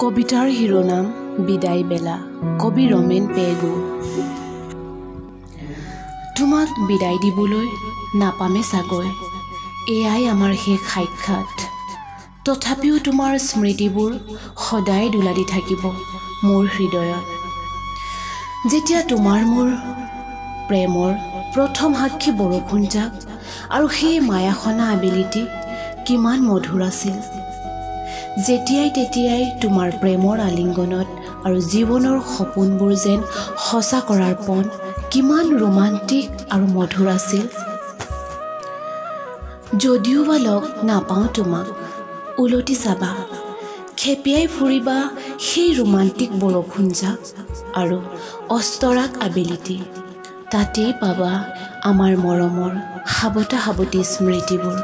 কবিতাৰ শিৰোনাম বিদায় বেলা কবি ৰমেন পেগু। তোমাক বিদায় দিবলৈ নাপামে চাগৈ। এয়াই আমাৰ শেষ সাক্ষাৎ। তথাপিও তোমাৰ স্মৃতিবোৰ সদায় দোলা দি থাকিব মোৰ হৃদয়ত। যেতিয়া তোমাৰ মোৰ প্ৰেমৰ প্ৰথম সাক্ষী বৰষুণ যাক আৰু সেই মায়াসনা আবেলিটি কিমান মধুৰ আছিল। যেতিয়াই তেতিয়াই তোমাৰ প্ৰেমৰ আলিংগনত আৰু জীৱনৰ সপোনবোৰ যেন সঁচা কৰাৰ পণ কিমান ৰোমান্টিক আৰু মধুৰ আছিল। যদিও বা লগ নাপাওঁ তোমাক ওলটি চাবা খেপিয়াই ফুৰিবা সেই ৰোমান্টিক বৰষুণ যাক আৰু অস্তৰাক আবেলিটি তাতেই পাবা আমাৰ মৰমৰ সাৱতা সাৱটি স্মৃতিবোৰ।